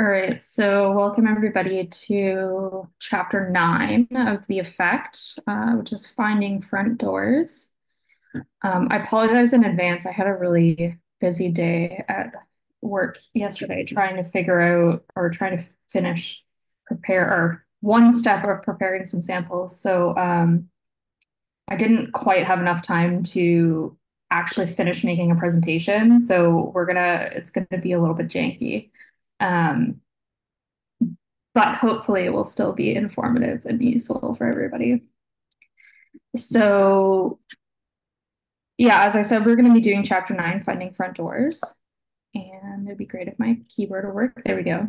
All right, so welcome everybody to chapter nine of The Effect, uh, which is finding front doors. Um, I apologize in advance. I had a really busy day at work yesterday trying to figure out or trying to finish prepare or one step of preparing some samples. So um, I didn't quite have enough time to actually finish making a presentation. So we're gonna, it's gonna be a little bit janky. Um, but hopefully it will still be informative and useful for everybody. So yeah, as I said, we're going to be doing chapter nine, finding front doors. And it'd be great if my keyboard would work. There we go.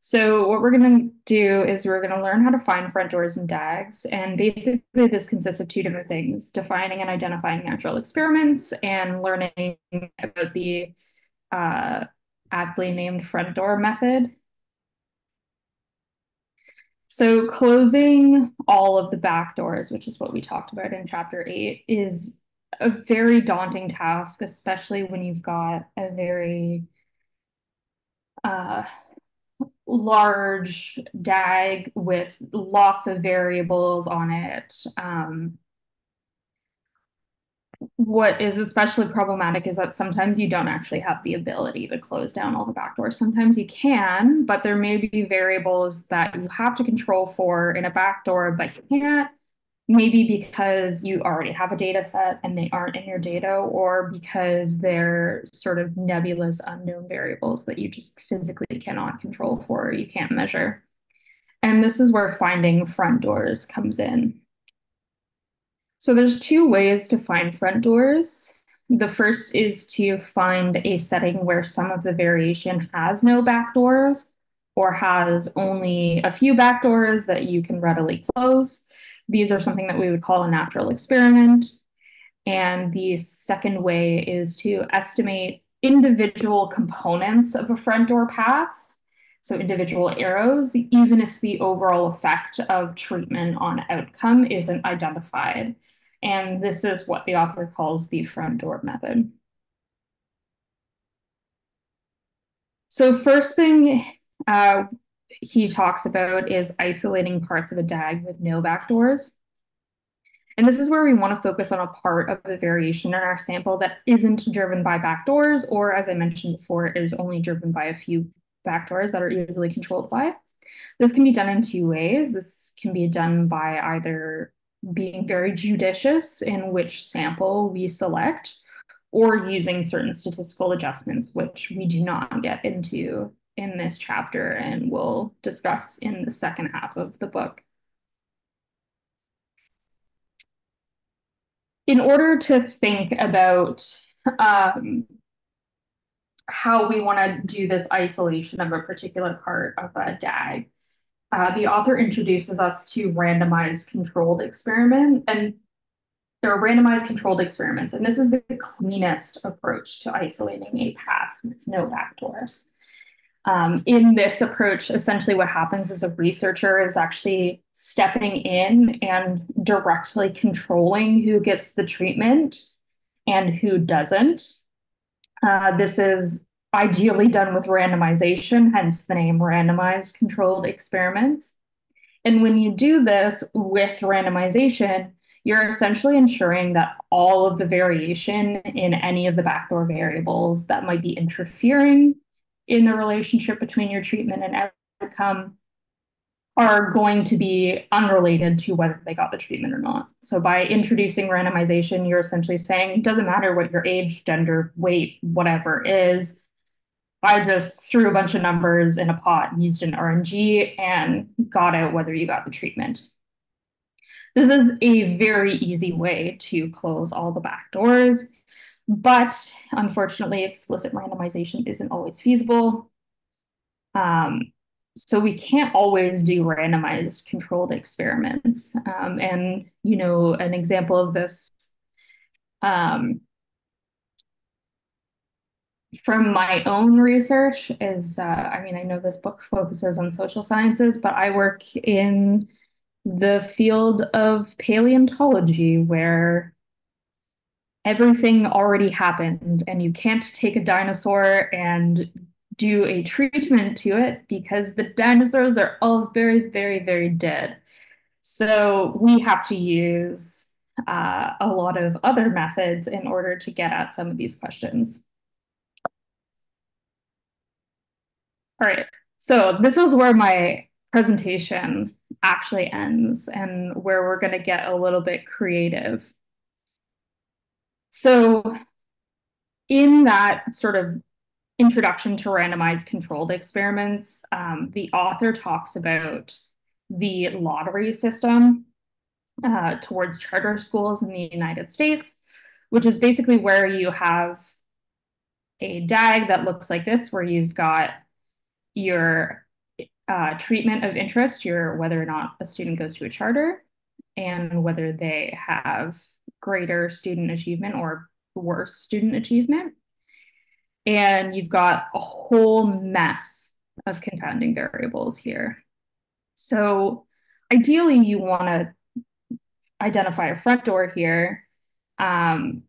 So what we're going to do is we're going to learn how to find front doors and DAGs. And basically this consists of two different things, defining and identifying natural experiments and learning about the uh, aptly named front door method. So closing all of the back doors, which is what we talked about in chapter eight, is a very daunting task, especially when you've got a very uh, large DAG with lots of variables on it. Um, what is especially problematic is that sometimes you don't actually have the ability to close down all the backdoors. Sometimes you can, but there may be variables that you have to control for in a backdoor, but you can't. Maybe because you already have a data set and they aren't in your data, or because they're sort of nebulous unknown variables that you just physically cannot control for, you can't measure. And this is where finding front doors comes in. So there's two ways to find front doors. The first is to find a setting where some of the variation has no backdoors or has only a few backdoors that you can readily close. These are something that we would call a natural experiment. And the second way is to estimate individual components of a front door path so individual arrows, even if the overall effect of treatment on outcome isn't identified. And this is what the author calls the front door method. So first thing uh, he talks about is isolating parts of a DAG with no backdoors. And this is where we want to focus on a part of the variation in our sample that isn't driven by backdoors, or as I mentioned before, is only driven by a few backdoors that are easily controlled by. This can be done in two ways. This can be done by either being very judicious in which sample we select or using certain statistical adjustments, which we do not get into in this chapter and we'll discuss in the second half of the book. In order to think about um, how we want to do this isolation of a particular part of a DAG. Uh, the author introduces us to randomized controlled experiment and there are randomized controlled experiments, and this is the cleanest approach to isolating a path with no backdoors. Um, in this approach, essentially what happens is a researcher is actually stepping in and directly controlling who gets the treatment and who doesn't. Uh, this is ideally done with randomization, hence the name randomized controlled experiments. And when you do this with randomization, you're essentially ensuring that all of the variation in any of the backdoor variables that might be interfering in the relationship between your treatment and outcome are going to be unrelated to whether they got the treatment or not. So by introducing randomization, you're essentially saying it doesn't matter what your age, gender, weight, whatever is. I just threw a bunch of numbers in a pot, used an RNG, and got out whether you got the treatment. This is a very easy way to close all the back doors, but unfortunately, explicit randomization isn't always feasible. Um, so we can't always do randomized controlled experiments. Um, and, you know, an example of this um, from my own research is, uh, I mean, I know this book focuses on social sciences, but I work in the field of paleontology where everything already happened and you can't take a dinosaur and do a treatment to it because the dinosaurs are all very, very, very dead. So we have to use uh, a lot of other methods in order to get at some of these questions. All right, so this is where my presentation actually ends and where we're going to get a little bit creative. So in that sort of introduction to randomized controlled experiments, um, the author talks about the lottery system uh, towards charter schools in the United States, which is basically where you have a DAG that looks like this, where you've got your uh, treatment of interest, your whether or not a student goes to a charter, and whether they have greater student achievement or worse student achievement. And you've got a whole mess of confounding variables here. So ideally, you want to identify a front door here um,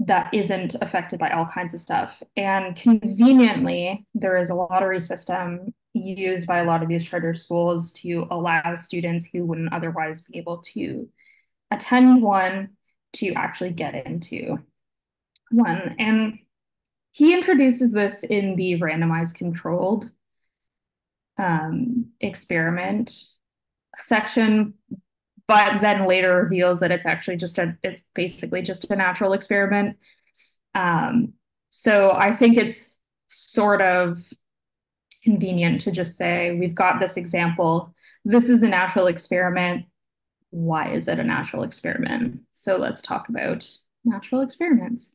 that isn't affected by all kinds of stuff. And conveniently, there is a lottery system used by a lot of these charter schools to allow students who wouldn't otherwise be able to attend one to actually get into one. And he introduces this in the randomized controlled um, experiment section, but then later reveals that it's actually just a, it's basically just a natural experiment. Um, so I think it's sort of convenient to just say, we've got this example. This is a natural experiment. Why is it a natural experiment? So let's talk about natural experiments.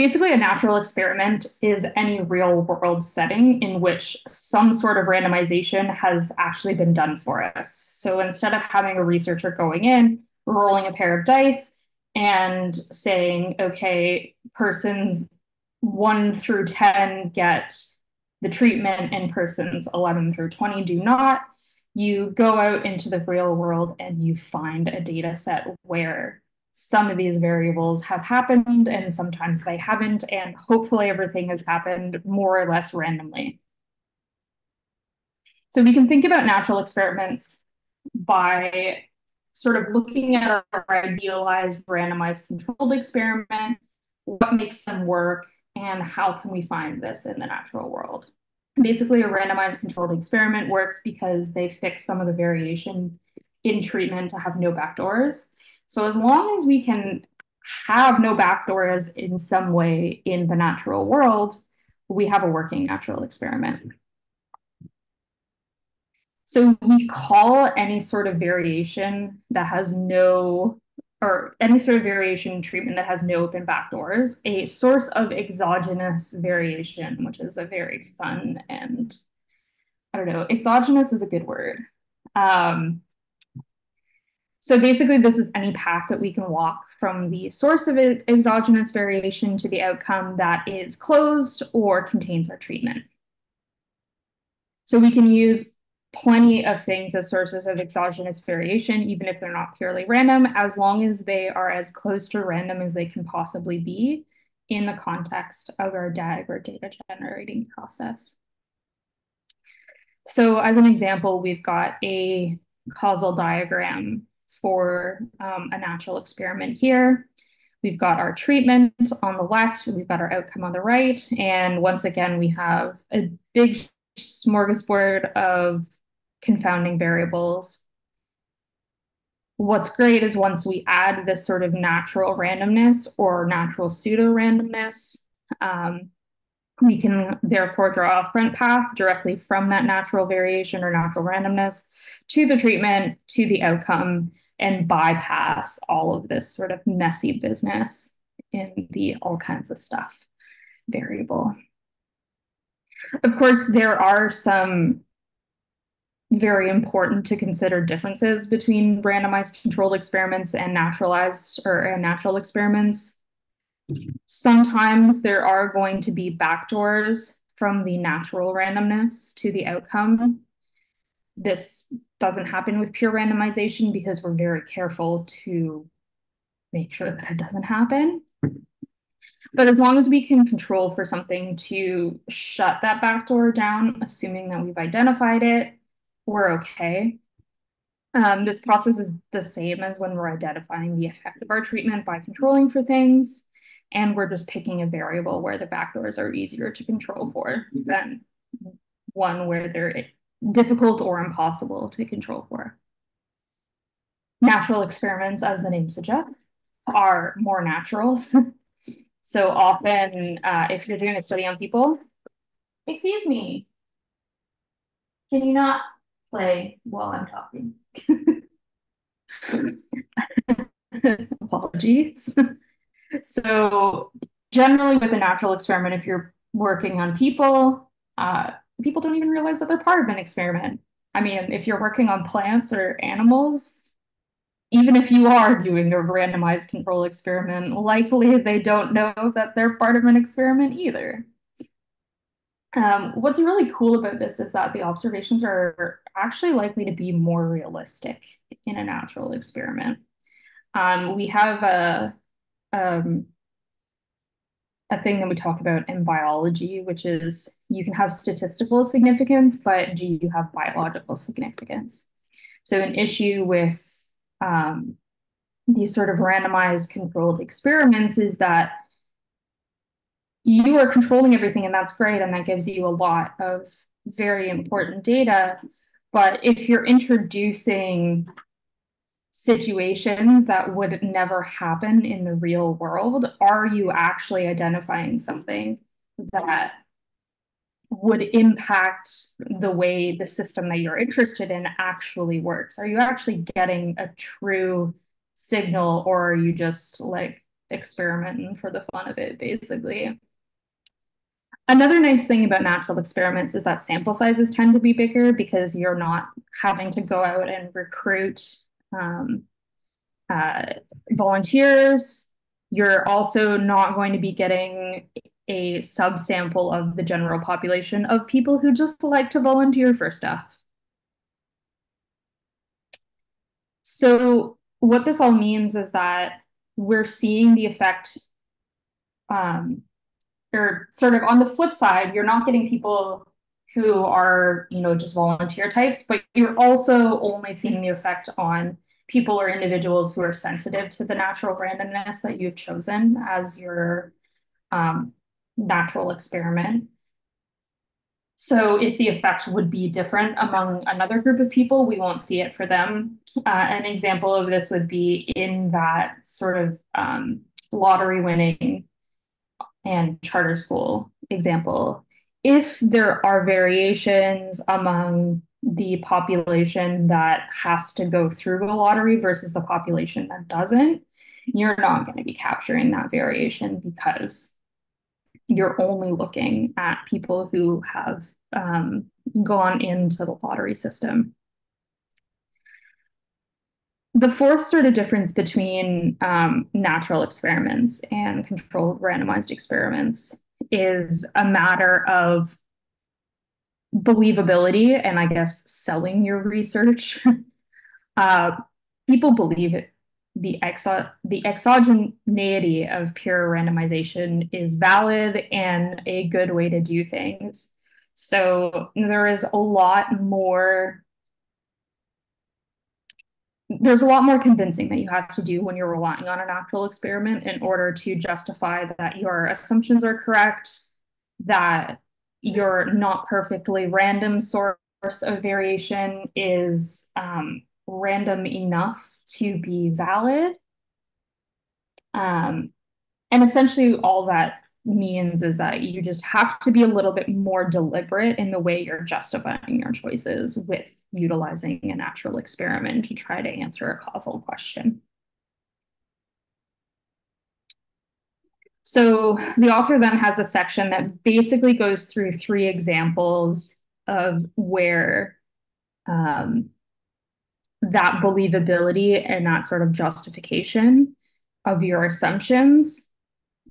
Basically, a natural experiment is any real world setting in which some sort of randomization has actually been done for us. So instead of having a researcher going in, rolling a pair of dice, and saying, okay, persons one through 10 get the treatment, and persons 11 through 20 do not, you go out into the real world and you find a data set where some of these variables have happened and sometimes they haven't, and hopefully everything has happened more or less randomly. So we can think about natural experiments by sort of looking at our idealized randomized controlled experiment, what makes them work, and how can we find this in the natural world. Basically, a randomized controlled experiment works because they fix some of the variation in treatment to have no backdoors. So as long as we can have no backdoors in some way in the natural world, we have a working natural experiment. So we call any sort of variation that has no, or any sort of variation treatment that has no open backdoors, a source of exogenous variation, which is a very fun and, I don't know, exogenous is a good word. Um, so basically, this is any path that we can walk from the source of exogenous variation to the outcome that is closed or contains our treatment. So we can use plenty of things as sources of exogenous variation, even if they're not purely random, as long as they are as close to random as they can possibly be in the context of our DAG or data generating process. So as an example, we've got a causal diagram for um, a natural experiment here. We've got our treatment on the left, we've got our outcome on the right. And once again, we have a big smorgasbord of confounding variables. What's great is once we add this sort of natural randomness or natural pseudo randomness, um, we can therefore draw a front path directly from that natural variation or natural randomness to the treatment, to the outcome, and bypass all of this sort of messy business in the all kinds of stuff variable. Of course, there are some very important to consider differences between randomized controlled experiments and naturalized or natural experiments. Sometimes there are going to be backdoors from the natural randomness to the outcome. This doesn't happen with pure randomization because we're very careful to make sure that it doesn't happen. But as long as we can control for something to shut that backdoor down, assuming that we've identified it, we're okay. Um, this process is the same as when we're identifying the effect of our treatment by controlling for things. And we're just picking a variable where the backdoors are easier to control for than one where they're difficult or impossible to control for. Natural experiments, as the name suggests, are more natural. so often, uh, if you're doing a study on people, excuse me, can you not play while I'm talking? Apologies. So generally with a natural experiment, if you're working on people, uh, people don't even realize that they're part of an experiment. I mean, if you're working on plants or animals, even if you are doing a randomized control experiment, likely they don't know that they're part of an experiment either. Um, what's really cool about this is that the observations are actually likely to be more realistic in a natural experiment. Um, we have a, um, a thing that we talk about in biology, which is you can have statistical significance, but do you have biological significance? So an issue with um, these sort of randomized controlled experiments is that you are controlling everything and that's great and that gives you a lot of very important data but if you're introducing situations that would never happen in the real world are you actually identifying something that would impact the way the system that you're interested in actually works? Are you actually getting a true signal or are you just like experimenting for the fun of it basically? Another nice thing about natural experiments is that sample sizes tend to be bigger because you're not having to go out and recruit um, uh, volunteers. You're also not going to be getting a subsample of the general population of people who just like to volunteer for stuff. So what this all means is that we're seeing the effect um, or sort of on the flip side, you're not getting people who are, you know, just volunteer types, but you're also only seeing the effect on people or individuals who are sensitive to the natural randomness that you've chosen as your um, natural experiment. So if the effect would be different among another group of people, we won't see it for them. Uh, an example of this would be in that sort of um, lottery winning and charter school example, if there are variations among the population that has to go through a lottery versus the population that doesn't, you're not going to be capturing that variation because you're only looking at people who have um, gone into the lottery system. The fourth sort of difference between um, natural experiments and controlled randomized experiments is a matter of believability and I guess selling your research. uh, people believe it, the, exo- the exogeneity of pure randomization is valid and a good way to do things. So there is a lot more there's a lot more convincing that you have to do when you're relying on a natural experiment in order to justify that your assumptions are correct, that your not perfectly random source of variation is um, random enough to be valid. Um, and essentially all that means is that you just have to be a little bit more deliberate in the way you're justifying your choices with utilizing a natural experiment to try to answer a causal question. So the author then has a section that basically goes through three examples of where um, that believability and that sort of justification of your assumptions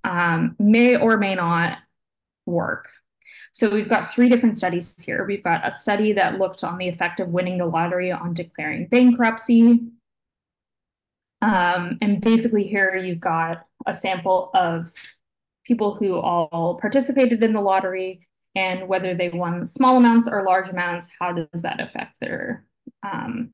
um, may or may not work. So we've got three different studies here. We've got a study that looked on the effect of winning the lottery on declaring bankruptcy. Um, and basically here you've got a sample of people who all participated in the lottery and whether they won small amounts or large amounts, how does that affect their um,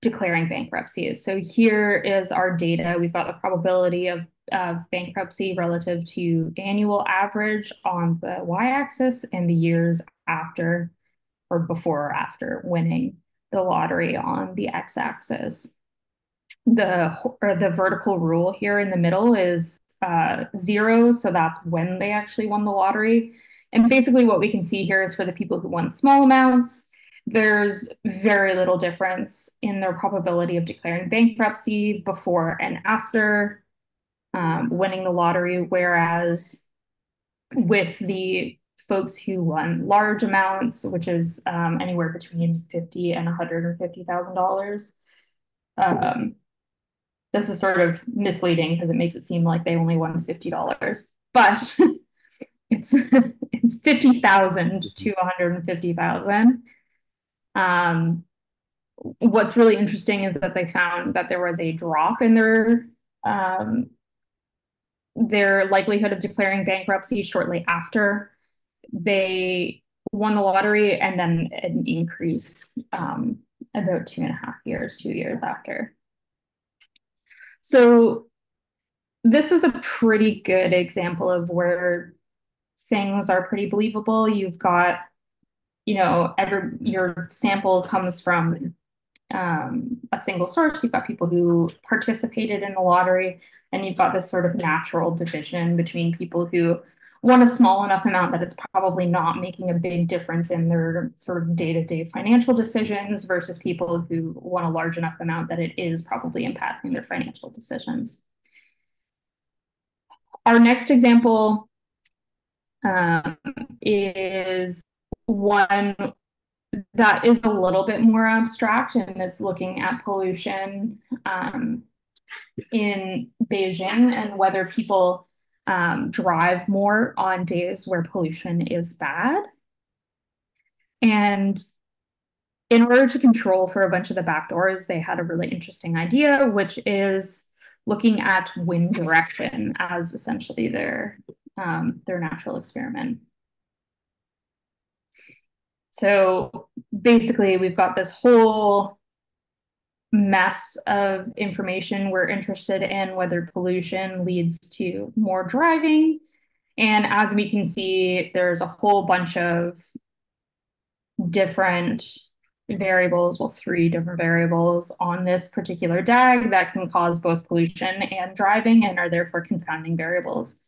declaring bankruptcy. So here is our data. We've got the probability of, of bankruptcy relative to annual average on the y-axis and the years after or before or after winning the lottery on the x-axis. The, or the vertical rule here in the middle is uh, zero, so that's when they actually won the lottery. And basically what we can see here is for the people who won small amounts, there's very little difference in their probability of declaring bankruptcy before and after um, winning the lottery, whereas with the folks who won large amounts, which is um, anywhere between fifty and one hundred and fifty thousand dollars. Um, this is sort of misleading because it makes it seem like they only won fifty dollars, but it's it's fifty thousand to one hundred and fifty thousand. Um, what's really interesting is that they found that there was a drop in their um, their likelihood of declaring bankruptcy shortly after they won the lottery, and then an increase um, about two and a half years, two years after. So this is a pretty good example of where things are pretty believable. You've got you know, every your sample comes from um, a single source. You've got people who participated in the lottery, and you've got this sort of natural division between people who won a small enough amount that it's probably not making a big difference in their sort of day-to-day financial decisions versus people who won a large enough amount that it is probably impacting their financial decisions. Our next example um, is one that is a little bit more abstract and is looking at pollution um, in Beijing and whether people um, drive more on days where pollution is bad. And in order to control for a bunch of the backdoors, they had a really interesting idea, which is looking at wind direction as essentially their um, their natural experiment. So basically, we've got this whole mess of information we're interested in whether pollution leads to more driving. And as we can see, there's a whole bunch of different variables, well, three different variables on this particular DAG that can cause both pollution and driving and are therefore confounding variables.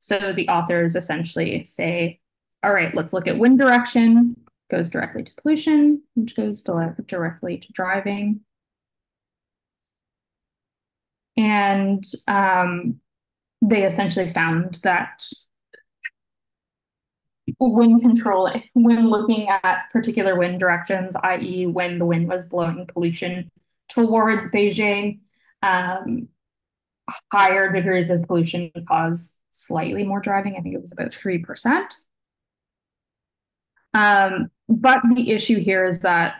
So the authors essentially say, all right, let's look at wind direction goes directly to pollution, which goes directly to driving. And um, they essentially found that wind control, when looking at particular wind directions, i.e. when the wind was blowing pollution towards Beijing, um, higher degrees of pollution caused slightly more driving. I think it was about 3%. Um, but the issue here is that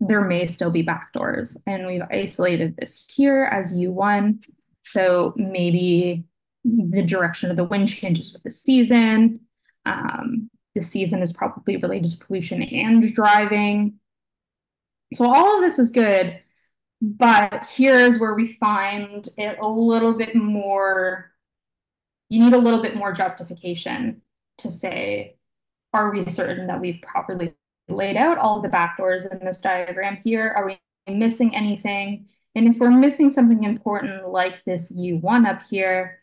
there may still be backdoors, and we've isolated this here as U1. So maybe the direction of the wind changes with the season. Um, the season is probably related to pollution and driving. So all of this is good, but here's where we find it a little bit more, you need a little bit more justification to say, are we certain that we've properly laid out all of the backdoors in this diagram here? Are we missing anything? And if we're missing something important like this U1 up here,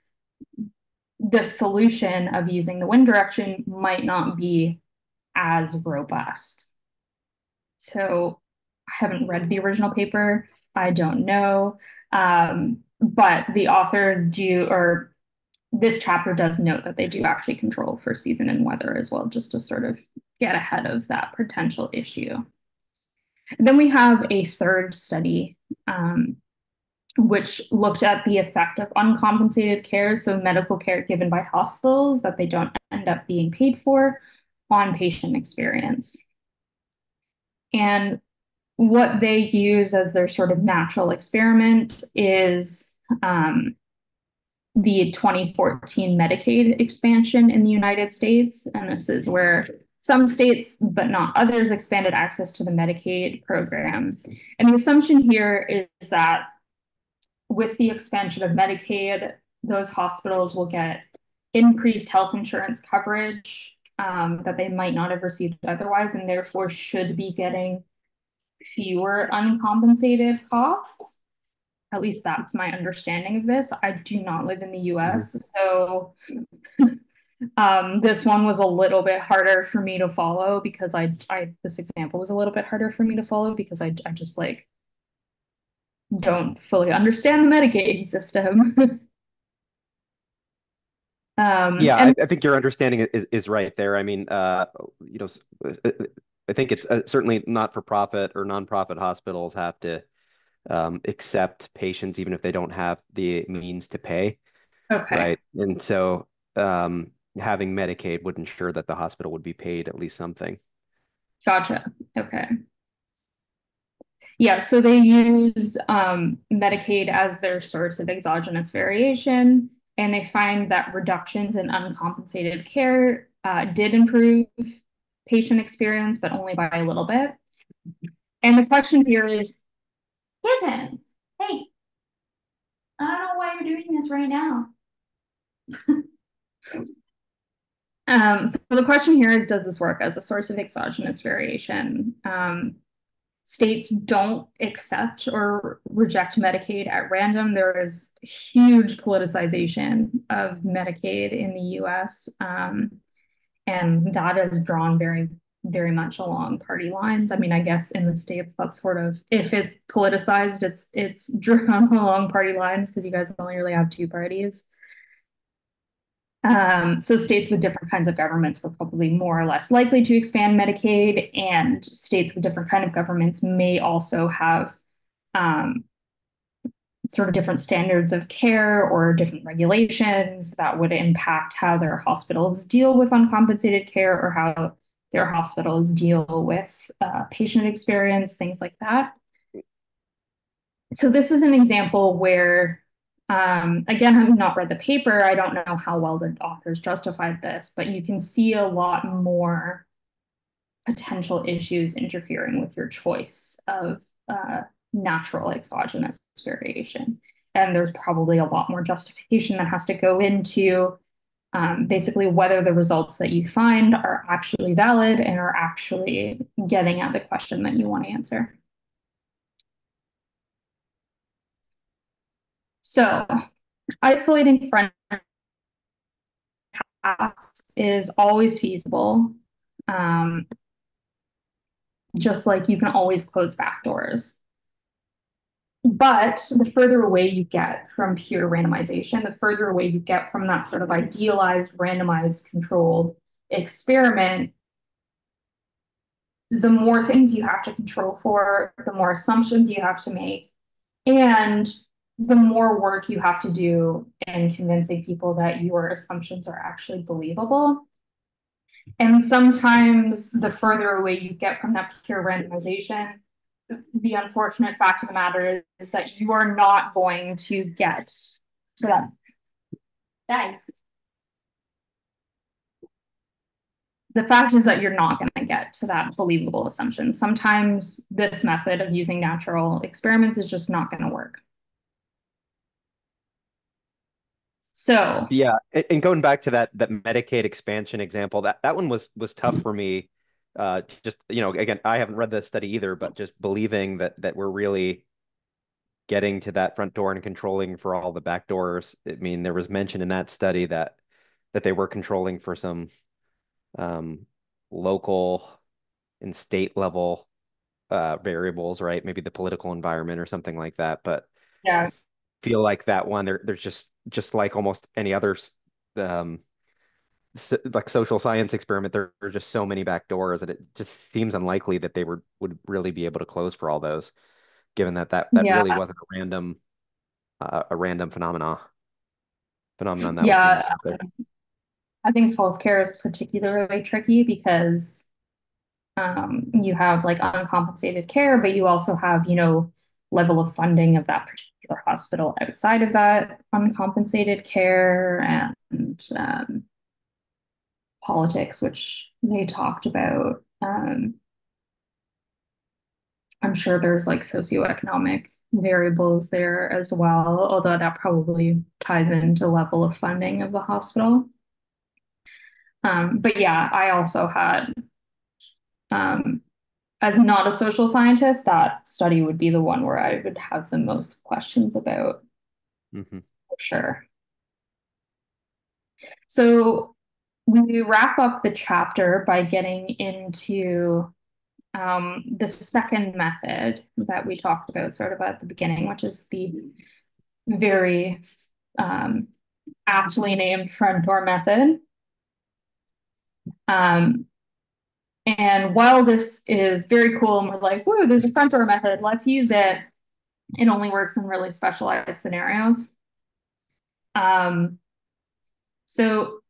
the solution of using the wind direction might not be as robust. So I haven't read the original paper. I don't know. Um, but the authors do, or this chapter does note that they do actually control for season and weather as well, just to sort of get ahead of that potential issue. Then we have a third study, um, which looked at the effect of uncompensated care, so medical care given by hospitals that they don't end up being paid for on patient experience. And what they use as their sort of natural experiment is um, the 2014 Medicaid expansion in the United States. And this is where some states, but not others, expanded access to the Medicaid program. And the assumption here is that with the expansion of Medicaid, those hospitals will get increased health insurance coverage um, that they might not have received otherwise, and therefore should be getting fewer uncompensated costs. At least that's my understanding of this. I do not live in the US, mm-hmm. so um, this one was a little bit harder for me to follow because I, I this example was a little bit harder for me to follow because I, I just like don't fully understand the Medicaid system. um, yeah, and- I, I, think your understanding is, is right there. I mean, uh, you know, I think it's uh, certainly not for profit or nonprofit hospitals have to um, accept patients even if they don't have the means to pay. Okay. Right. And so um, having Medicaid would ensure that the hospital would be paid at least something. Gotcha. Okay. Yeah, so they use um, Medicaid as their source of exogenous variation, and they find that reductions in uncompensated care uh, did improve patient experience, but only by a little bit. And the question here is, kittens, hey, I don't know why you're doing this right now. um, so the question here is, does this work as a source of exogenous variation? Um, states don't accept or reject Medicaid at random. There is huge politicization of Medicaid in the US. Um, and that is drawn very very much along party lines. I mean, I guess in the states that's sort of if it's politicized, it's it's drawn along party lines because you guys only really have two parties. Um, so states with different kinds of governments were probably more or less likely to expand Medicaid, and states with different kind of governments may also have um, sort of different standards of care or different regulations that would impact how their hospitals deal with uncompensated care or how their hospitals deal with uh, patient experience, things like that. So this is an example where, um, again, I've not read the paper. I don't know how well the authors justified this, but you can see a lot more potential issues interfering with your choice of uh, natural exogenous variation. And there's probably a lot more justification that has to go into um, basically whether the results that you find are actually valid and are actually getting at the question that you want to answer. So isolating front paths is always feasible. Um, just like you can always close back doors. But the further away you get from pure randomization, the further away you get from that sort of idealized, randomized, controlled experiment, the more things you have to control for, the more assumptions you have to make, and the more work you have to do in convincing people that your assumptions are actually believable. And sometimes the further away you get from that pure randomization, the unfortunate fact of the matter is, is that you are not going to get to that. Die. The fact is that you're not going to get to that believable assumption. Sometimes this method of using natural experiments is just not going to work. So yeah, and going back to that that Medicaid expansion example, that that one was was tough for me uh, just you know again i haven't read the study either but just believing that that we're really getting to that front door and controlling for all the back doors i mean there was mention in that study that that they were controlling for some um, local and state level uh, variables right? Maybe the political environment or something like that but yeah. feel like that one there, there's just just like almost any other um, like social science experiment, there are just so many back doors that it just seems unlikely that they would would really be able to close for all those, given that that, that yeah. really wasn't a random uh, a random phenomena phenomenon. That yeah, I think healthcare is particularly tricky because um, you have like uncompensated care, but you also have you know level of funding of that particular hospital outside of that uncompensated care and um, politics, which they talked about. Um, I'm sure there's like socioeconomic variables there as well, although that probably ties into level of funding of the hospital. Um, but yeah, I also had, um, as not a social scientist, that study would be the one where I would have the most questions about, Mm-hmm. for sure. So we wrap up the chapter by getting into um, the second method that we talked about sort of at the beginning, which is the very um, aptly named front door method. Um, and while this is very cool and we're like, whoa, there's a front door method, let's use it. It only works in really specialized scenarios. Um, so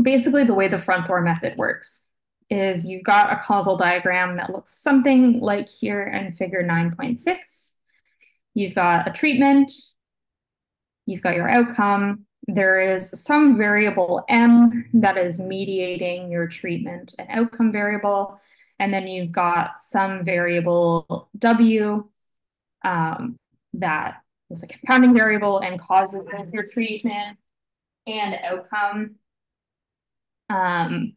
basically the way the front door method works is you've got a causal diagram that looks something like here in figure 9.6. You've got a treatment, you've got your outcome, there is some variable M that is mediating your treatment and outcome variable, and then you've got some variable W um, that is a confounding variable and causes your treatment and outcome. Um,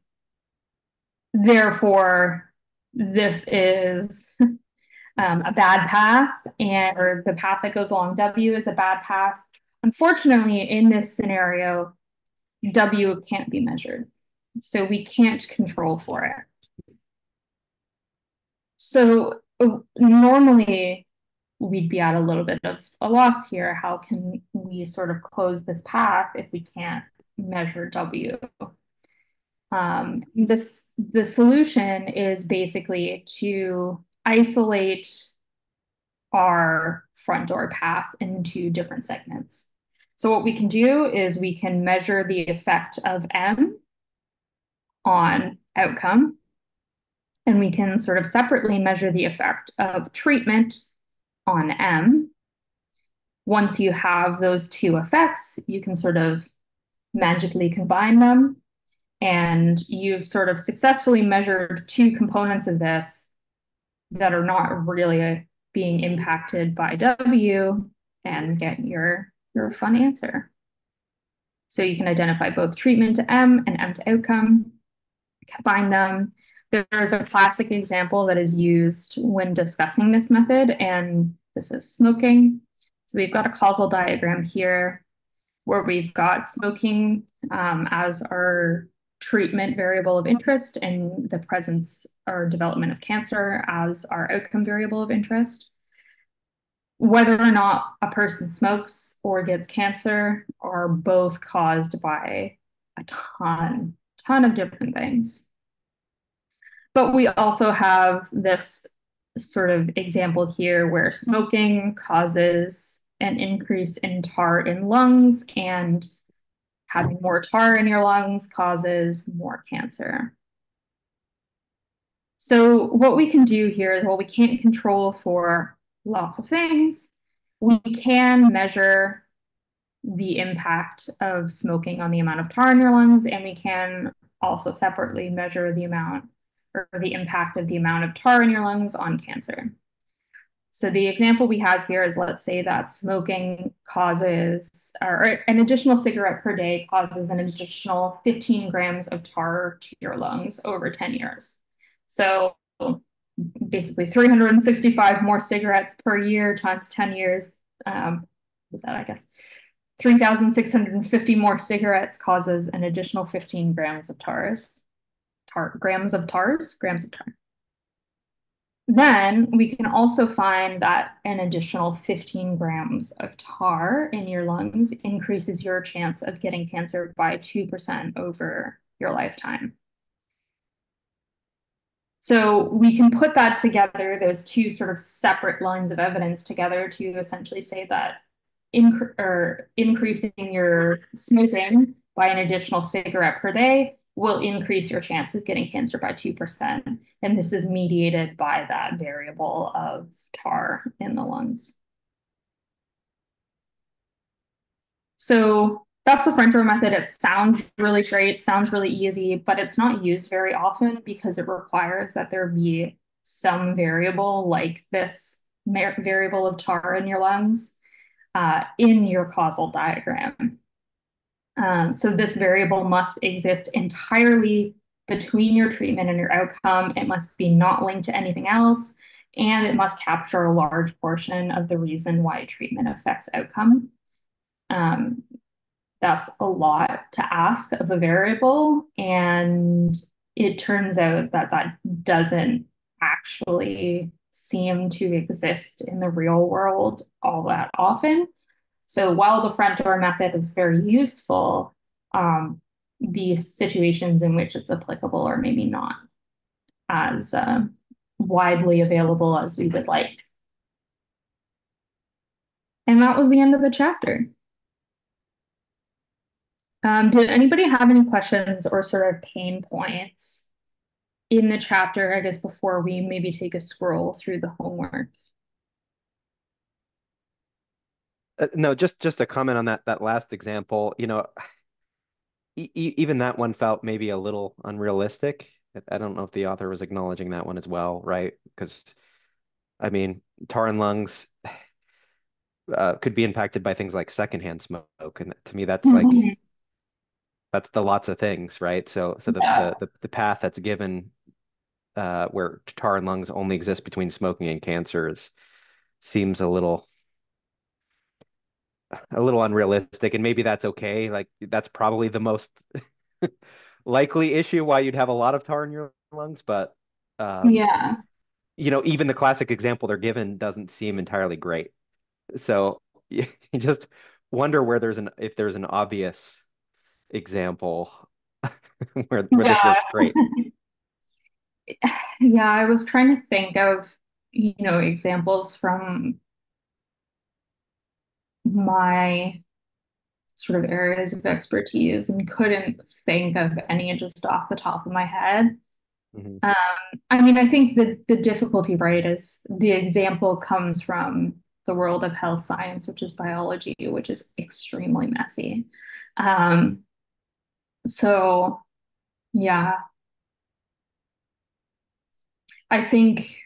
therefore, this is um, a bad path, and or the path that goes along W is a bad path. Unfortunately, in this scenario, W can't be measured, so we can't control for it. So normally we'd be at a little bit of a loss here. How can we sort of close this path if we can't measure W? Um, this the solution is basically to isolate our front door path into different segments. So what we can do is we can measure the effect of M on outcome, and we can sort of separately measure the effect of treatment on M. Once you have those two effects, you can sort of magically combine them and you've sort of successfully measured two components of this that are not really being impacted by W and get your, your fun answer. So you can identify both treatment to M and M to outcome, combine them. There's a classic example that is used when discussing this method, and this is smoking. So we've got a causal diagram here where we've got smoking um, as our treatment variable of mm-hmm. interest and the presence or development of cancer as our outcome variable of interest. Whether or not a person smokes or gets cancer are both caused by a ton, ton of different things. But we also have this sort of example here where smoking causes an increase in tar in lungs and having more tar in your lungs causes more cancer. So what we can do here is, well, we can't control for lots of things. We can measure the impact of smoking on the amount of tar in your lungs, and we can also separately measure the amount or the impact of the amount of tar in your lungs on cancer. So the example we have here is let's say that smoking causes, or an additional cigarette per day causes an additional 15 grams of tar to your lungs over 10 years. So basically 365 more cigarettes per year times 10 years. Um, is that, I guess, 3,650 more cigarettes causes an additional 15 grams of tars. Tar, grams of tars, grams of tar. Then we can also find that an additional 15 grams of tar in your lungs increases your chance of getting cancer by 2% over your lifetime. So we can put that together, those two sort of separate lines of evidence together to essentially say that or increasing your smoking by an additional cigarette per day will increase your chance of getting cancer by 2%. And this is mediated by that variable of tar in the lungs. So that's the front door method. It sounds really great, sounds really easy, but it's not used very often because it requires that there be some variable like this variable of tar in your lungs uh, in your causal diagram. Um, so this variable must exist entirely between your treatment and your outcome. It must be not linked to anything else, and it must capture a large portion of the reason why treatment affects outcome. Um, that's a lot to ask of a variable, and it turns out that that doesn't actually seem to exist in the real world all that often. So while the front door method is very useful, um, the situations in which it's applicable are maybe not as uh, widely available as we would like. And that was the end of the chapter. Um, did anybody have any questions or sort of pain points in the chapter, I guess, before we maybe take a scroll through the homework? Uh, no, just just a comment on that that last example. You know, e even that one felt maybe a little unrealistic. I don't know if the author was acknowledging that one as well, right? Because I mean, tar and lungs uh, could be impacted by things like secondhand smoke, and to me, that's like mm-hmm. that's the lots of things, right? So, so the yeah. the, the, the path that's given uh, where tar and lungs only exist between smoking and cancer is seems a little a little unrealistic and maybe that's okay like that's probably the most likely issue why you'd have a lot of tar in your lungs but um, yeah. you know even the classic example they're given doesn't seem entirely great. So you just wonder where there's an if there's an obvious example where, where yeah. this works great. Yeah i was trying to think of you know examples from my sort of areas of expertise and couldn't think of any just off the top of my head. Mm-hmm. Um, I mean, I think the the difficulty, right, is the example comes from the world of health science, which is biology, which is extremely messy. Um, so, yeah, I think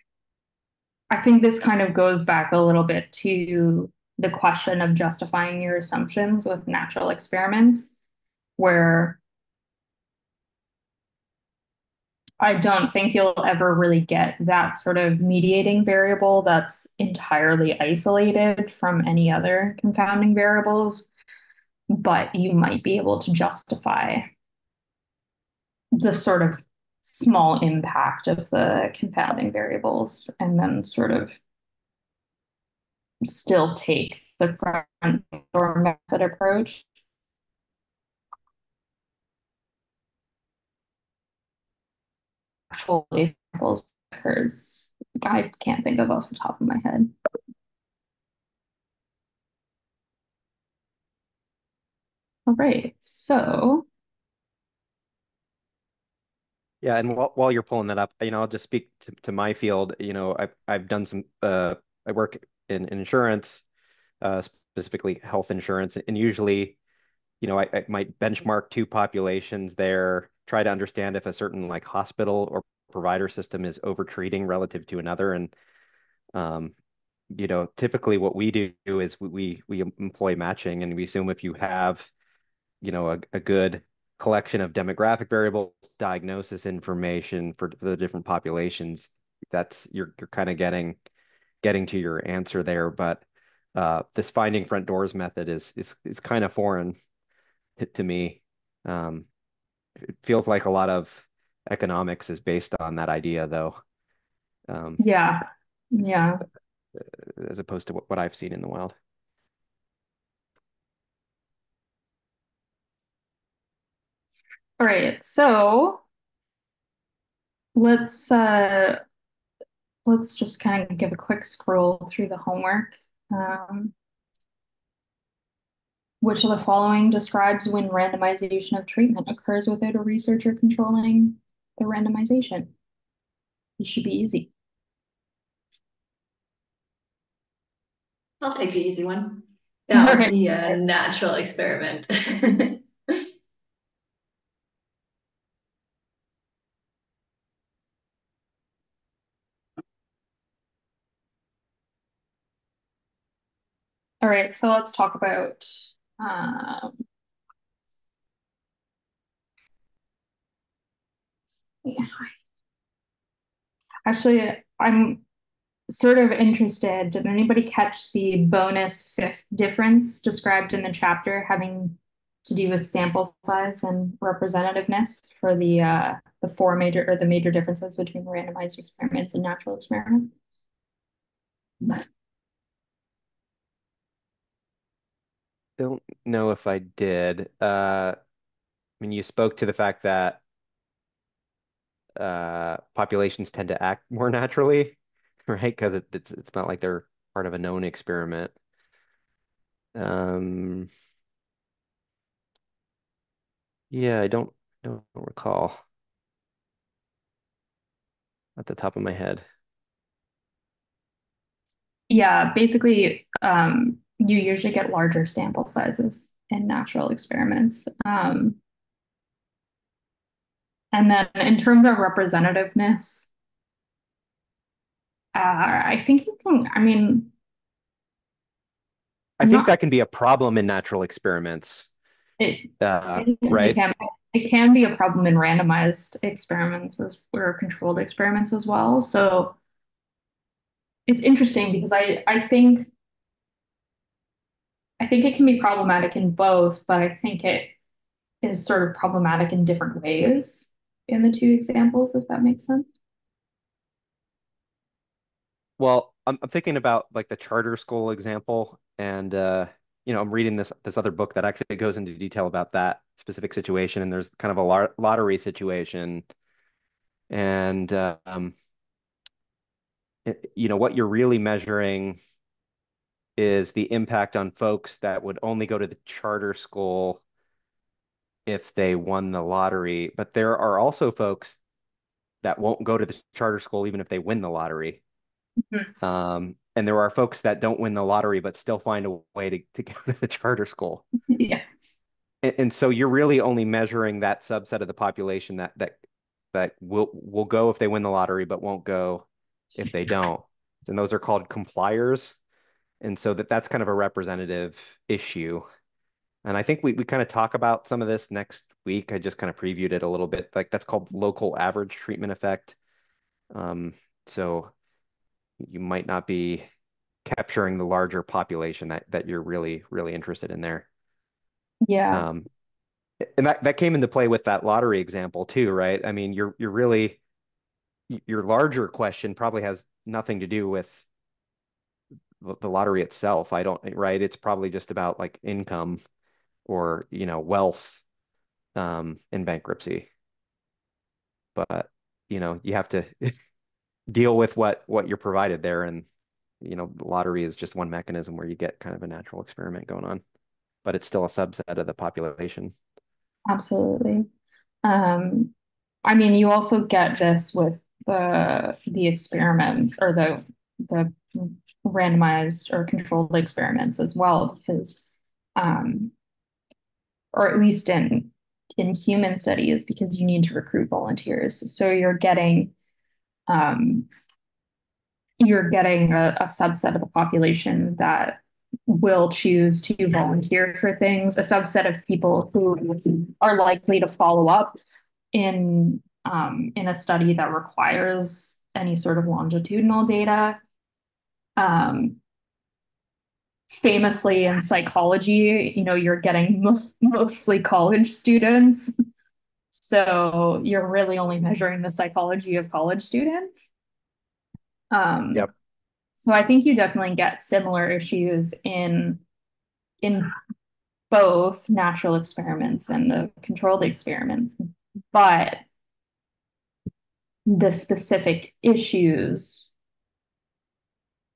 I think this kind of goes back a little bit to the question of justifying your assumptions with natural experiments, where I don't think you'll ever really get that sort of mediating variable that's entirely isolated from any other confounding variables, but you might be able to justify the sort of small impact of the confounding variables and then sort of still take the front door method approach. Actual examples occurs I can't think of off the top of my head. All right, so yeah, and while, while you're pulling that up, you know, I'll just speak to, to my field. You know, I've I've done some uh, I work in, in insurance, uh, specifically health insurance. And usually, you know, I, I might benchmark two populations there, try to understand if a certain like hospital or provider system is overtreating relative to another. And, um, you know, typically what we do is we, we employ matching and we assume if you have, you know, a, a good collection of demographic variables, diagnosis information for, for the different populations, that's you're you're kind of getting getting to your answer there, but uh, this finding front doors method is is is kind of foreign to, to me. Um, it feels like a lot of economics is based on that idea, though. Um, yeah, yeah. As opposed to what, what I've seen in the wild. All right, so let's uh, let's just kind of give a quick scroll through the homework. Um, which of the following describes when randomization of treatment occurs without a researcher controlling the randomization? It should be easy. I'll take the easy one. That would be a natural experiment. All right, so let's talk about um. Actually, I'm sort of interested. Did anybody catch the bonus fifth difference described in the chapter having to do with sample size and representativeness for the uh, the four major or the major differences between randomized experiments and natural experiments? Don't know if I did. Uh, I mean, you spoke to the fact that uh, populations tend to act more naturally, right? Because it, it's it's not like they're part of a known experiment. Um, yeah, I don't don't recall at the top of my head. Yeah, basically, um, you usually get larger sample sizes in natural experiments. Um, and then in terms of representativeness, uh, I think you can, I mean, I think not, that can be a problem in natural experiments. It, uh, right? It can, it can be a problem in randomized experiments as or controlled experiments as well. So it's interesting because I, I think I think it can be problematic in both, but I think it is sort of problematic in different ways in the two examples, if that makes sense. Well, I'm, I'm thinking about like the charter school example, and uh, you know, I'm reading this this other book that actually goes into detail about that specific situation, and there's kind of a lottery situation, and uh, um, it, you know, what you're really measuring is the impact on folks that would only go to the charter school if they won the lottery. But there are also folks that won't go to the charter school even if they win the lottery. Mm-hmm. Um, and there are folks that don't win the lottery but still find a way to, to go to the charter school. Yeah. And, and so you're really only measuring that subset of the population that that that will will go if they win the lottery but won't go if they don't. And those are called compliers. And so that that's kind of a representative issue. And I think we, we kind of talk about some of this next week. I just kind of previewed it a little bit. Like that's called local average treatment effect. Um, so you might not be capturing the larger population that that you're really really interested in there. Yeah. Um, and that that came into play with that lottery example too, right? I mean, you're you're really your larger question probably has nothing to do with the lottery itself. I don't right. It's probably just about like income or you know wealth um, in bankruptcy. But you know you have to deal with what what you're provided there, and you know the lottery is just one mechanism where you get kind of a natural experiment going on, but it's still a subset of the population. Absolutely. Um, I mean, you also get this with the the experiment or the the randomized or controlled experiments as well because um, or at least in in human studies because you need to recruit volunteers. So you're getting um, you're getting a, a subset of the population that will choose to volunteer for things a subset of people who are likely to follow up in um, in a study that requires any sort of longitudinal data um, famously in psychology, you know, you're getting mo mostly college students. So you're really only measuring the psychology of college students. Um, yep. So I think you definitely get similar issues in in both natural experiments and the controlled experiments, but the specific issues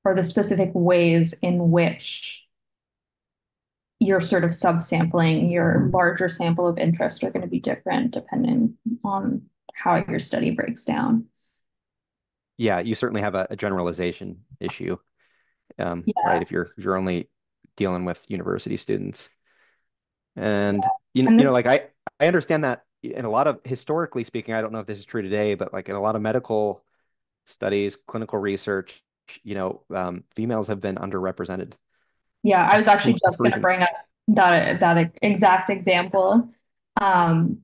or the specific ways in which you're sort of subsampling your larger sample of interest are going to be different depending on how your study breaks down. Yeah, you certainly have a, a generalization issue, um, yeah. right? If you're if you're only dealing with university students. And you, And you know, like I I understand that in a lot of historically speaking, I don't know if this is true today, but like in a lot of medical studies, clinical research, you know, um, females have been underrepresented. Yeah, I was actually just going to bring up that that exact example. Um,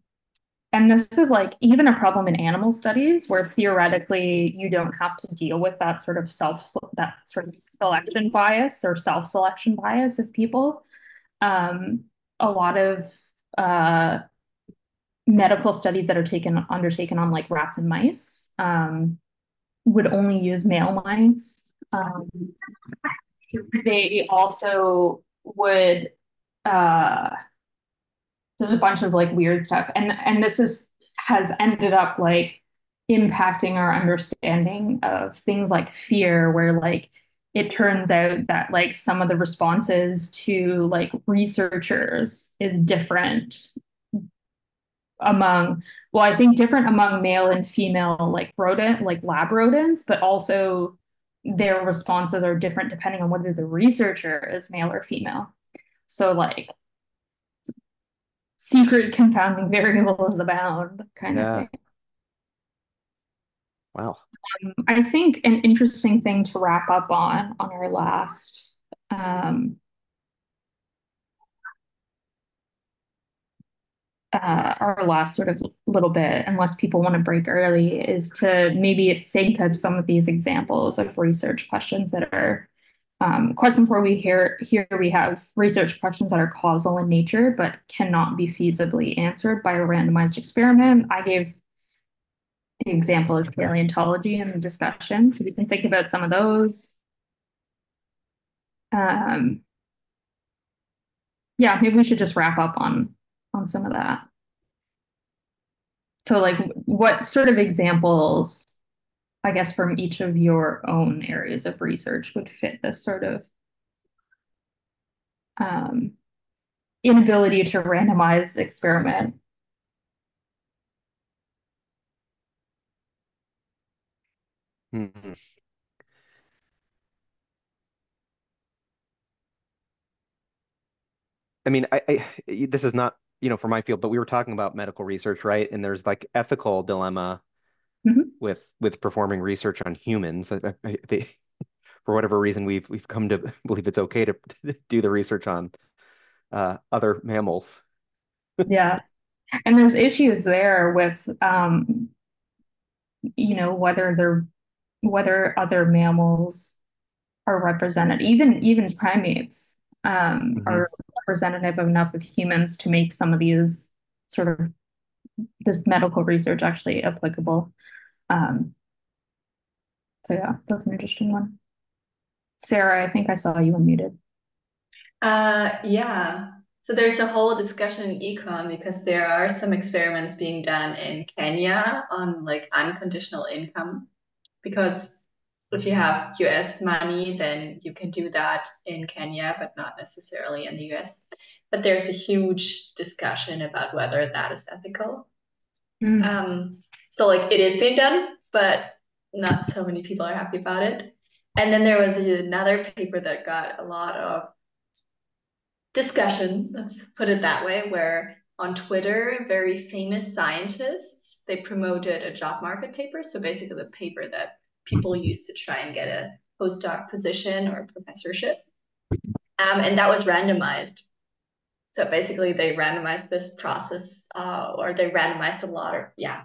and this is like even a problem in animal studies where theoretically you don't have to deal with that sort of self that sort of selection bias or self-selection bias of people. Um, a lot of uh, medical studies that are taken undertaken on like rats and mice um, would only use male mice. Um, they also would uh there's a bunch of like weird stuff and and this is has ended up like impacting our understanding of things like fear where like it turns out that like some of the responses to like researchers is different among well i think different among male and female like rodent like lab rodents but also their responses are different depending on whether the researcher is male or female so like secret confounding variables abound kind Yeah. of thing Wow. Um, I think an interesting thing to wrap up on on our last um, uh, our last sort of little bit, unless people want to break early, is to maybe think of some of these examples of research questions that are um, question four. We hear here we have research questions that are causal in nature but cannot be feasibly answered by a randomized experiment. I gave the example of paleontology in the discussion, so we can think about some of those. Um, yeah, maybe we should just wrap up on on some of that. So like what sort of examples, I guess, from each of your own areas of research would fit this sort of um, inability to randomized experiment? Mhm. I mean, I, I this is not, you know, for my field, but we were talking about medical research, right? And there's like ethical dilemma Mhm. with with performing research on humans. I, I, they, for whatever reason, we've we've come to believe it's okay to do the research on uh, other mammals. Yeah. And there's issues there with um, you know, whether they're whether other mammals are represented, even even primates um, Mhm. are representative enough of humans to make some of these sort of this medical research actually applicable. Um, so yeah, that's an interesting one. Sarah, I think I saw you unmuted. Uh, yeah. So there's a whole discussion in econ because there are some experiments being done in Kenya on like unconditional income. Because if you have US money, then you can do that in Kenya, but not necessarily in the US. But there's a huge discussion about whether that is ethical. Mm. Um, so like it is being done, but not so many people are happy about it. And then there was another paper that got a lot of discussion, let's put it that way, where on Twitter, very famous scientists, they promoted a job market paper. So basically the paper that people use to try and get a postdoc position or professorship. Um, and that was randomized. So basically they randomized this process, uh, or they randomized a lot of, yeah,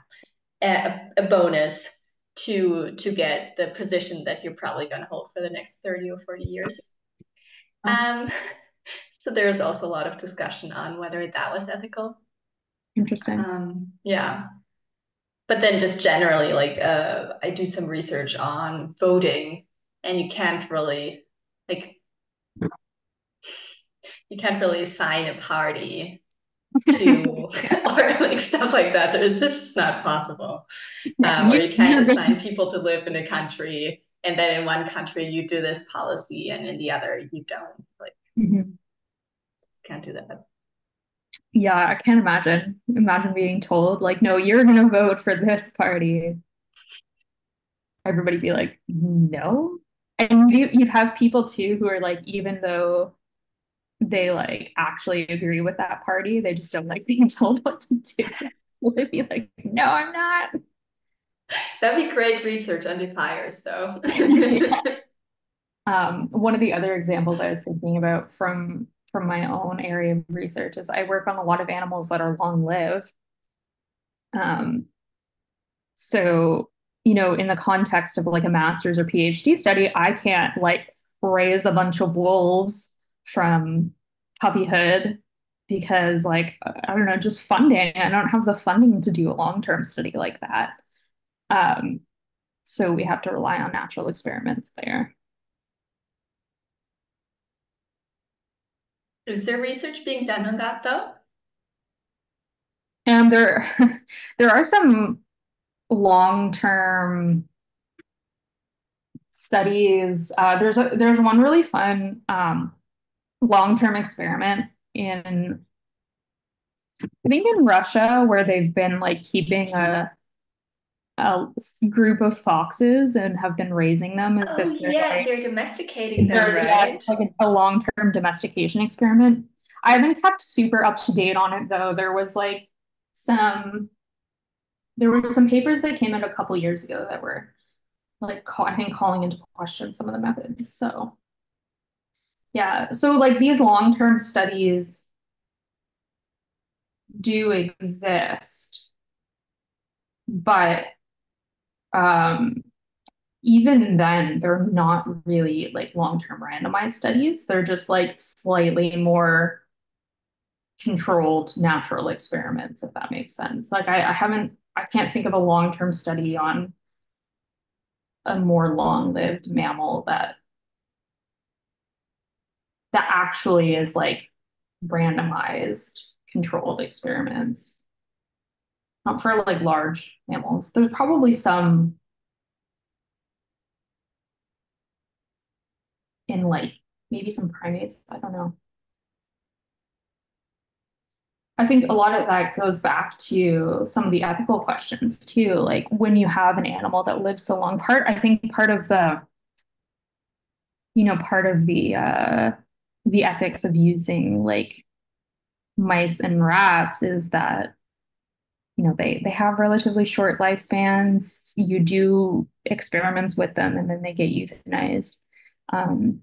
a, a bonus to to get the position that you're probably going to hold for the next 30 or 40 years. Um, so there's also a lot of discussion on whether that was ethical. Interesting. Um, yeah. But then just generally, like uh, I do some research on voting, and you can't really like you can't really assign a party to or like stuff like that. It's just not possible. Um, or you can't assign people to live in a country, and then in one country you do this policy, and in the other you don't. Like, Mhm. just can't do that. Yeah, I can't imagine. Imagine being told, like, no, you're gonna vote for this party. Everybody be like, no. And you, you'd have people too who are like, even though they like actually agree with that party. They just don't like being told what to do. So they'd be like, no, I'm not. That'd be great research under fires, though. um, one of the other examples I was thinking about from from my own area of research is I work on a lot of animals that are long lived. Um, so you know, in the context of like a master's or PhD study, I can't like raise a bunch of wolves from puppyhood because like I don't know, just funding. I don't have the funding to do a long-term study like that. Um, so we have to rely on natural experiments there. Is there research being done on that though? And there there are some long-term studies. Uh, there's a there's one really fun um, long-term experiment in I think in Russia where they've been like keeping a a group of foxes and have been raising them as oh, if they're yeah, like, they're domesticating them, right? Yeah, like a, a long-term domestication experiment. I haven't kept super up to date on it though. There was like some there were some papers that came out a couple years ago that were like call, I think calling into question some of the methods. So yeah, so like these long-term studies do exist, but um, even then, they're not really like long-term randomized studies. They're just like slightly more controlled natural experiments, if that makes sense. Like I, I haven't, I can't think of a long-term study on a more long-lived mammal that that actually is like randomized controlled experiments not for like large mammals. There's probably some in like maybe some primates. I don't know. I think a lot of that goes back to some of the ethical questions too. Like when you have an animal that lives so long, part I think part of the, you know, part of the uh the ethics of using like mice and rats is that you know they they have relatively short lifespans. You do experiments with them and then they get euthanized. Um,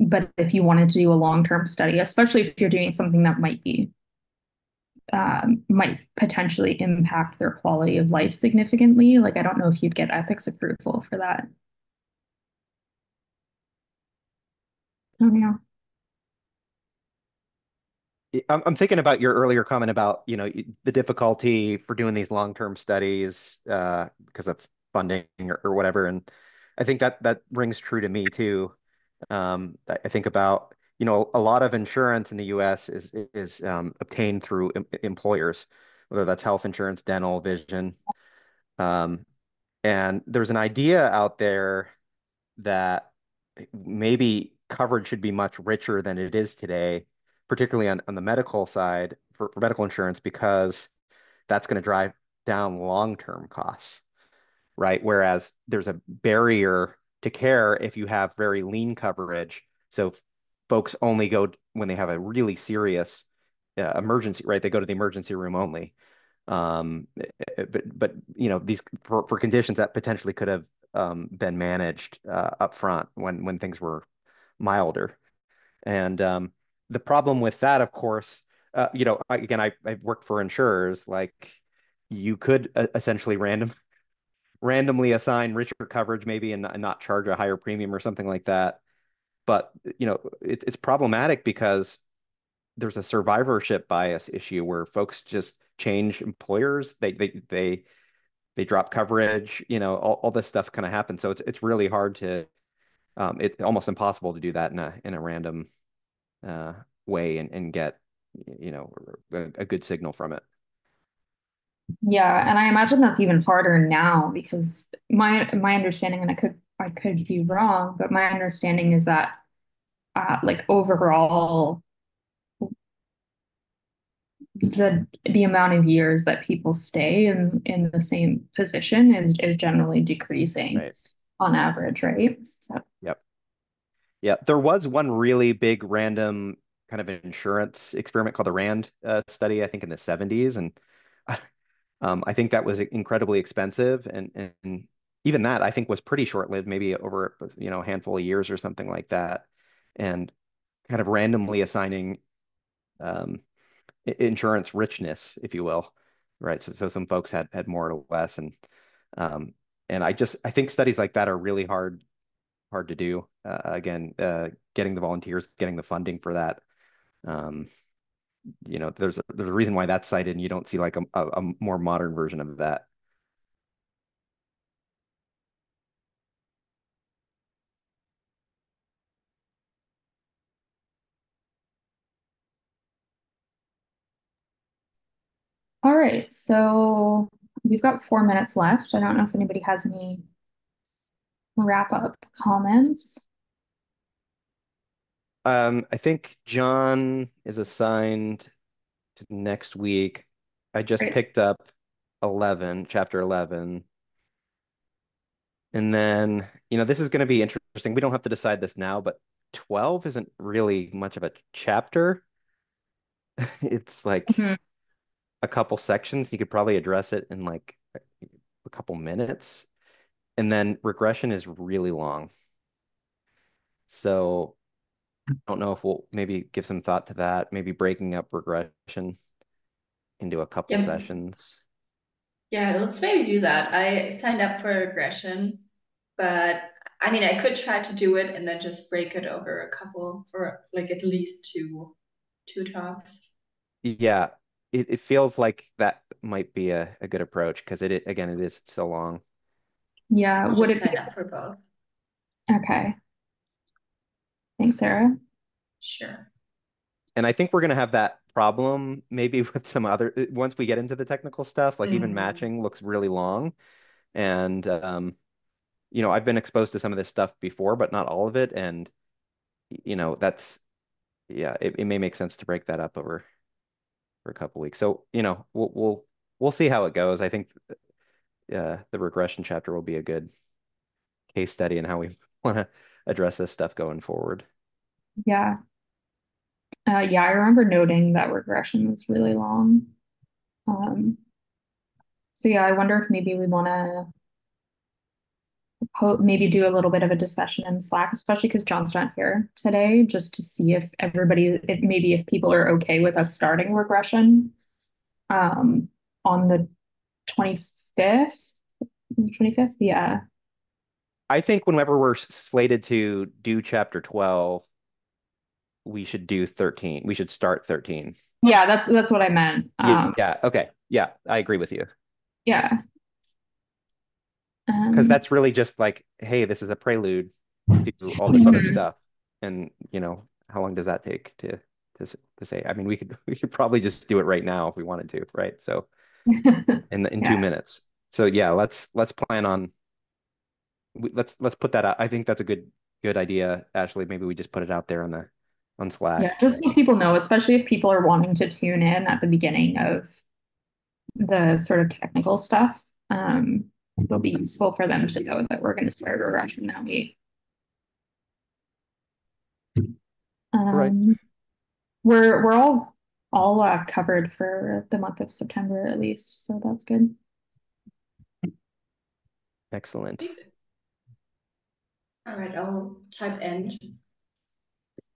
but if you wanted to do a long-term study especially if you're doing something that might be um, might potentially impact their quality of life significantly like i don't know if you'd get ethics approval for that. Oh yeah I'm, I'm thinking about your earlier comment about, you know, the difficulty for doing these long-term studies uh, because of funding or, or, whatever. And I think that that rings true to me too. Um, I think about, you know, a lot of insurance in the U.S. is is um, obtained through em employers, whether that's health insurance, dental, vision. Um, and there's an idea out there that maybe coverage should be much richer than it is today particularly on, on the medical side for, for medical insurance, because that's going to drive down long-term costs, right? Whereas there's a barrier to care if you have very lean coverage. So folks only go when they have a really serious uh, emergency, right? They go to the emergency room only. Um, but but you know these for, for conditions that potentially could have um, been managed uh, up front when when things were milder, and um, the problem with that, of course, uh, you know, again, I, I've worked for insurers. Like, you could uh, essentially random randomly assign richer coverage, maybe, and, and, not charge a higher premium or something like that. But you know, it, it's problematic because there's a survivorship bias issue where folks just change employers. They they they they drop coverage. You know, all, all this stuff kind of happens. So it's it's really hard to um, it's almost impossible to do that in a in a random uh, way and, and get you know a, a good signal from it. Yeah, and I imagine that's even harder now because my my understanding, and I could I could be wrong, but my understanding is that uh, like overall the the amount of years that people stay in in the same position is is generally decreasing right. on average, right? So. Yep. Yeah, there was one really big random kind of insurance experiment called the Rand uh, study, I think in the 70s. And um, I think that was incredibly expensive. And, and even that I think was pretty short-lived, maybe over, you know, a handful of years or something like that. And kind of randomly assigning um, insurance richness, if you will, right? So, so some folks had had more or less, and um, and I just I think studies like that are really hard hard to do. Uh, again, uh, getting the volunteers, getting the funding for that. Um, you know, there's a, there's a reason why that's cited, and you don't see like a, a, a more modern version of that. All right, so we've got four minutes left. I don't know if anybody has any wrap up comments. Um, I think John is assigned to next week. I just Great. picked up 11, chapter 11. And then, you know, this is going to be interesting. We don't have to decide this now, but 12 isn't really much of a chapter. It's like Mhm. a couple sections. You could probably address it in like a couple minutes. And then regression is really long. So don't know if we'll maybe give some thought to that, maybe breaking up regression into a couple Yeah. sessions. Yeah, let's maybe do that. I signed up for regression, but I mean, I could try to do it and then just break it over a couple for like at least two two talks. Yeah, it, it feels like that might be a, a good approach because it, it again it is so long. Yeah, I'll would just it be up for both. okay? Thanks, Sarah. Sure. And I think we're gonna have that problem maybe with some other once we get into the technical stuff, like even Mhm. matching looks really long. And um, you know, I've been exposed to some of this stuff before, but not all of it. And you know, that's yeah, it, it may make sense to break that up over for a couple weeks. So, you know, we'll we'll we'll see how it goes. I think uh, the regression chapter will be a good case study in how we want to address this stuff going forward. Yeah. Uh, yeah, I remember noting that regression was really long. Um, so yeah, I wonder if maybe we want to maybe do a little bit of a discussion in Slack, especially because John's not here today, just to see if everybody, if maybe if people are okay with us starting regression um, on the 25th. 25th, yeah. I think whenever we're slated to do chapter 12, we should do 13. We should start 13. Yeah, that's that's what I meant. Yeah, Um, yeah, okay. Yeah, I agree with you. yeah. Because Um, that's really just like, hey, this is a prelude to all this other Mhm. stuff. And, you know, how long does that take to to to say? I mean, we could we could probably just do it right now if we wanted to, right? So in in two minutes. So yeah, let's let's plan on we, let's let's put that out. I think that's a good good idea, Ashley. Maybe we just put it out there on the on Slack. Yeah, just so people know, especially if people are wanting to tune in at the beginning of the sort of technical stuff. Um, it'll be useful for them to know that we're going to start regression that week. Right. Um, we're we're all all uh, covered for the month of September at least, so that's good. Excellent. All right, I'll type end.